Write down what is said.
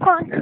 Bye.